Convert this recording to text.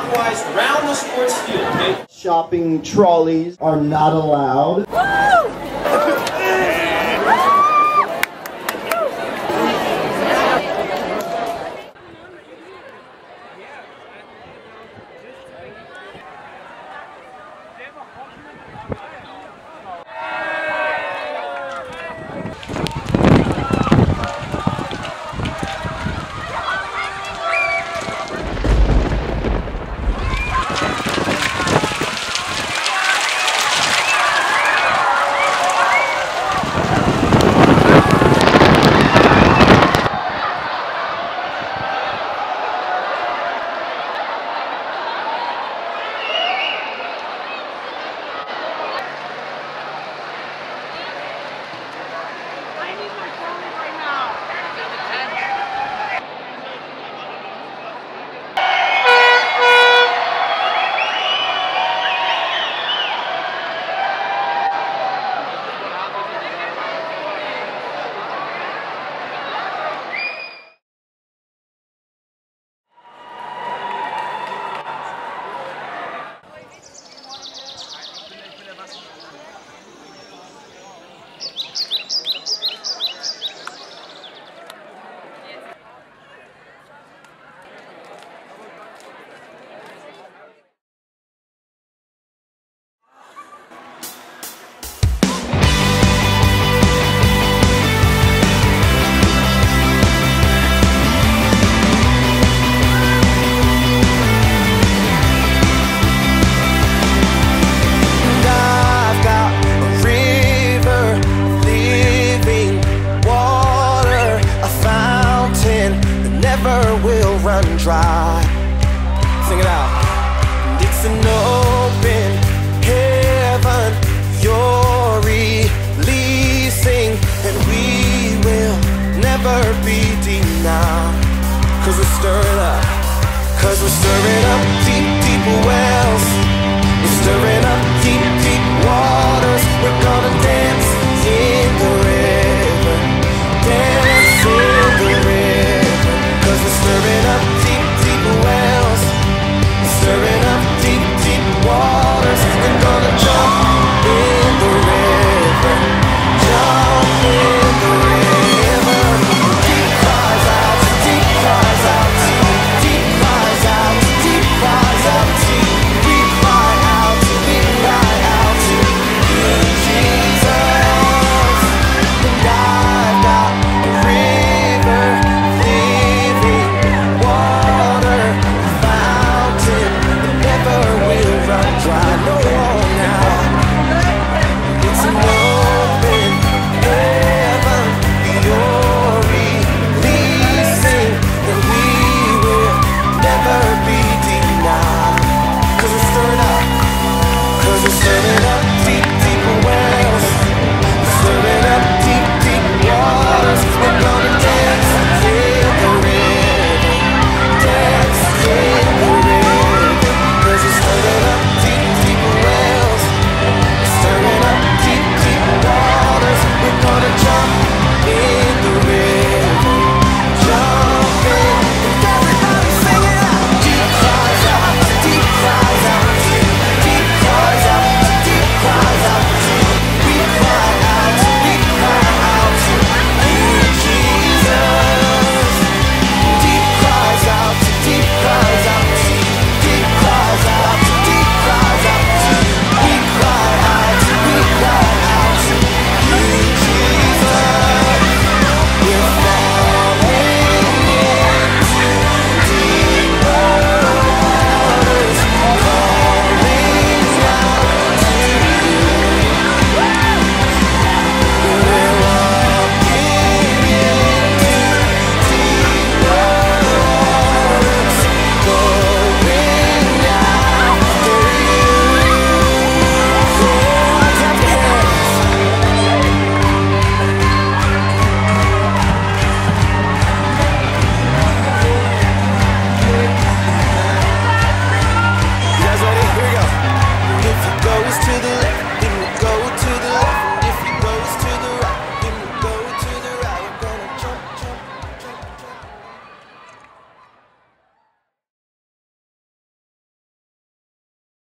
clockwise round the sports field, okay? Shopping trolleys are not allowed. I never be denied. Cause we're stirring up, cause we're stirring up deep, deep wells. We're stirring up